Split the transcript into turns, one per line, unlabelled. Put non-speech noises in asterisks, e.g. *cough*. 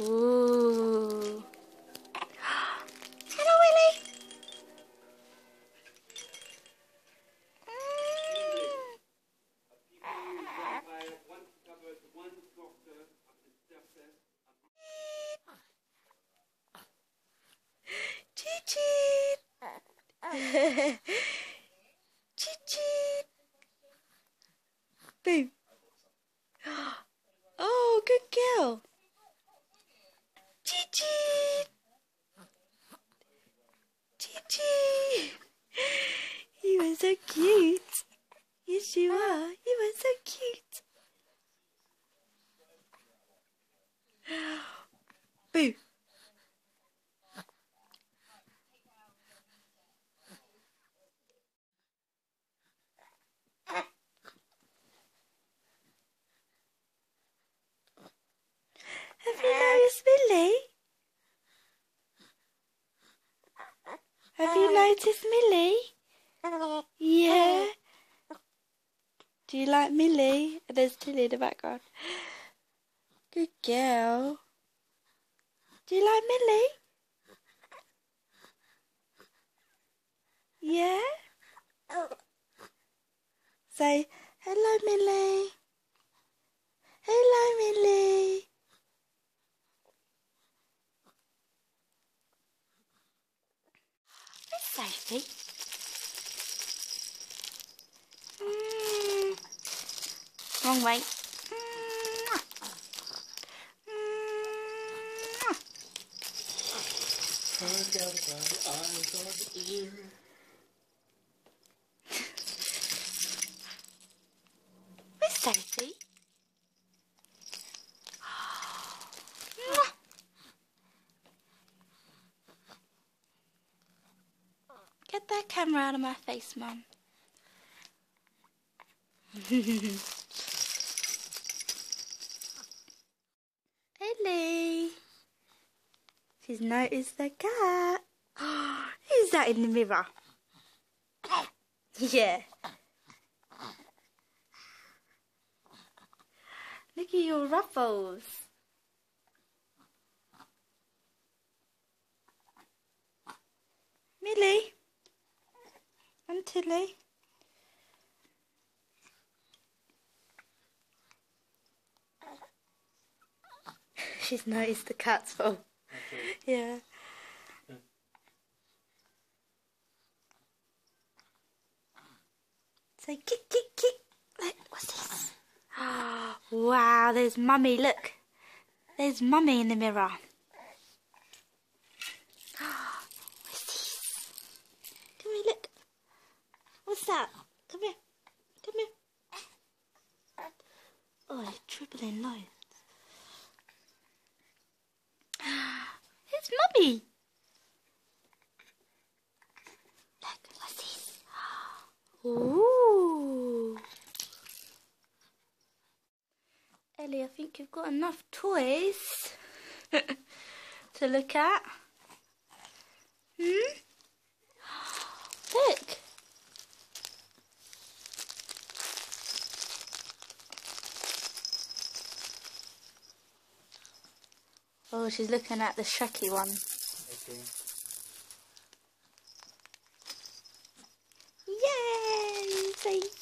Ooh. Hello, Willie. Chee chee. chee chee. Boom. Oh, good girl. Chee chee. Chee chee. You are so cute. Yes, you are. You are so cute. *gasps* Boo. Have you noticed Millie? Have you noticed Millie? Yeah. Do you like Millie? There's Tilly in the background. Good girl. Do you like Millie? Yeah? Say, hello Millie. Hello Millie. Miss Sophie. Wrong way. Miss Sophie. Get that camera out of my face, Mum. *laughs* Ellie. She's noticed the cat. *gasps* Who's that in the mirror? *laughs* Yeah. Look at your ruffles. Millie. And Tilly. *laughs* She's noticed the cat's fault. Yeah. Say kick, kick, kick. What's this? *gasps* wow, there's mummy. Look. There's mummy in the mirror. *gasps* What's this? Come here, look. What's that? Come here. Come here. Oh, it's dribbling low. Look, what's this? Ooh. Ellie, I think you've got enough toys *laughs* to look at. Hmm? Look. Oh, she's looking at the Shreky one. Yay! Say yay!